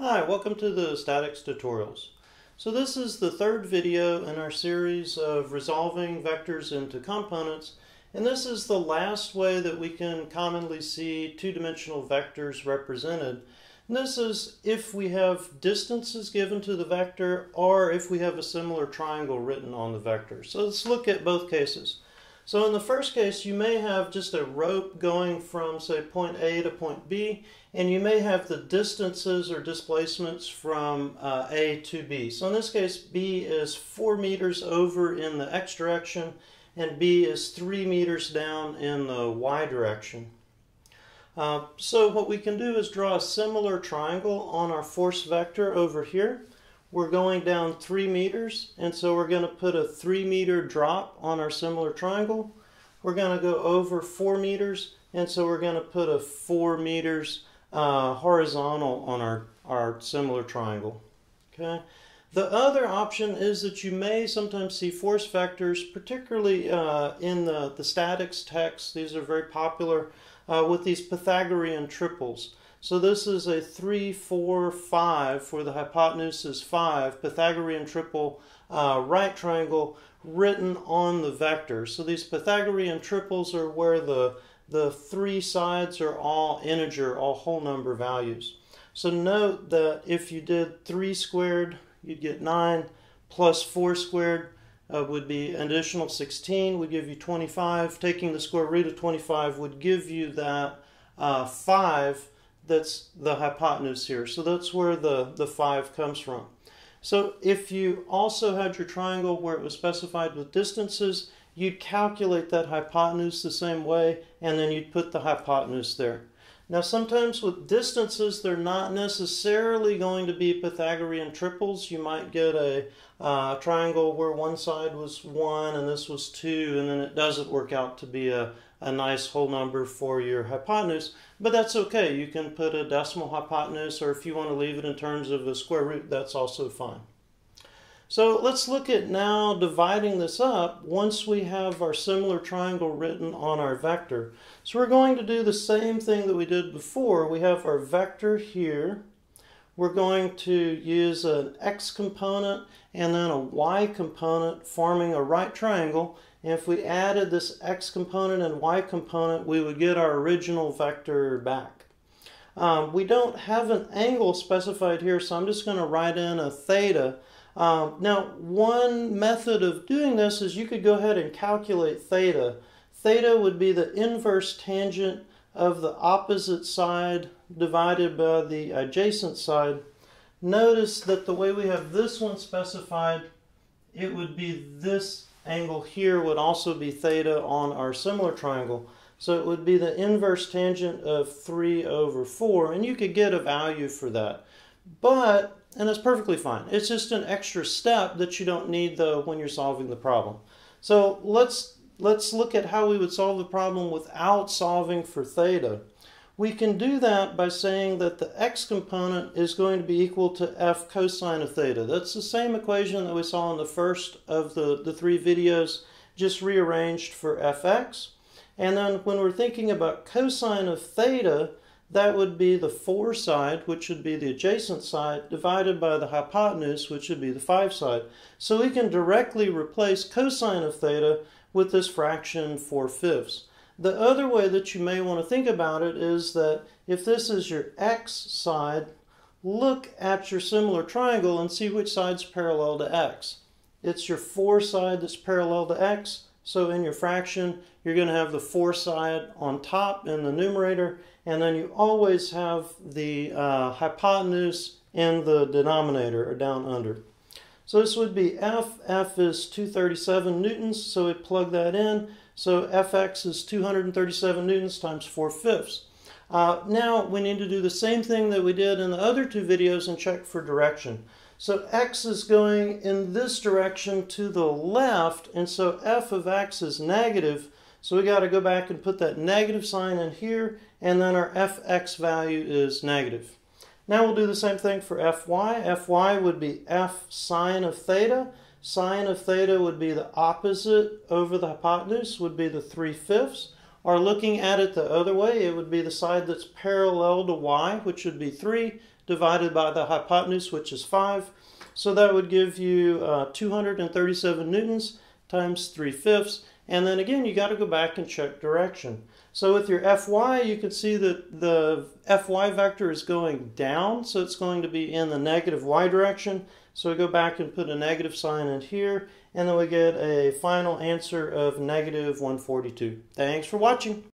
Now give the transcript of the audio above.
Hi, welcome to the statics tutorials. So this is the third video in our series of resolving vectors into components and this is the last way that we can commonly see two-dimensional vectors represented. And this is if we have distances given to the vector or if we have a similar triangle written on the vector. So let's look at both cases. So in the first case, you may have just a rope going from, say, point A to point B, and you may have the distances or displacements from uh, A to B. So in this case, B is 4 meters over in the x direction, and B is 3 meters down in the y direction. Uh, so what we can do is draw a similar triangle on our force vector over here we're going down three meters and so we're going to put a three meter drop on our similar triangle. We're going to go over four meters and so we're going to put a four meters uh, horizontal on our our similar triangle okay the other option is that you may sometimes see force vectors particularly uh, in the the statics text these are very popular uh, with these Pythagorean triples so this is a 3, 4, 5 for the hypotenuse is 5, Pythagorean triple uh, right triangle written on the vector. So these Pythagorean triples are where the, the three sides are all integer, all whole number values. So note that if you did 3 squared, you'd get 9, plus 4 squared uh, would be an additional 16, would give you 25. Taking the square root of 25 would give you that uh, 5 that's the hypotenuse here. So that's where the, the 5 comes from. So if you also had your triangle where it was specified with distances, you'd calculate that hypotenuse the same way, and then you'd put the hypotenuse there. Now sometimes with distances, they're not necessarily going to be Pythagorean triples. You might get a uh, triangle where one side was 1 and this was 2, and then it doesn't work out to be a, a nice whole number for your hypotenuse, but that's okay. You can put a decimal hypotenuse, or if you want to leave it in terms of a square root, that's also fine. So let's look at now dividing this up once we have our similar triangle written on our vector. So we're going to do the same thing that we did before. We have our vector here. We're going to use an x component and then a y component forming a right triangle and if we added this x component and y component, we would get our original vector back. Um, we don't have an angle specified here, so I'm just going to write in a theta. Um, now, one method of doing this is you could go ahead and calculate theta. Theta would be the inverse tangent of the opposite side divided by the adjacent side. Notice that the way we have this one specified, it would be this angle here would also be theta on our similar triangle. So it would be the inverse tangent of 3 over 4, and you could get a value for that. But, and that's perfectly fine, it's just an extra step that you don't need though when you're solving the problem. So let's, let's look at how we would solve the problem without solving for theta. We can do that by saying that the x component is going to be equal to f cosine of theta. That's the same equation that we saw in the first of the, the three videos, just rearranged for fx. And then when we're thinking about cosine of theta, that would be the 4 side, which would be the adjacent side, divided by the hypotenuse, which would be the 5 side. So we can directly replace cosine of theta with this fraction 4 fifths. The other way that you may want to think about it is that if this is your x side, look at your similar triangle and see which side's parallel to x. It's your 4 side that's parallel to x, so in your fraction, you're going to have the 4 side on top in the numerator, and then you always have the uh, hypotenuse in the denominator or down under. So this would be F. F is 237 newtons, so we plug that in. So Fx is 237 newtons times 4 fifths. Uh, now we need to do the same thing that we did in the other two videos and check for direction. So x is going in this direction to the left, and so f of x is negative. So we got to go back and put that negative sign in here, and then our fx value is negative. Now we'll do the same thing for fy. fy would be f sine of theta. Sine of theta would be the opposite over the hypotenuse, would be the 3 fifths. Or looking at it the other way, it would be the side that's parallel to y, which would be 3, divided by the hypotenuse, which is 5. So that would give you uh, 237 newtons times 3 fifths. And then again, you got to go back and check direction. So with your Fy, you can see that the Fy vector is going down, so it's going to be in the negative y direction. So we go back and put a negative sign in here, and then we get a final answer of negative 142. Thanks for watching.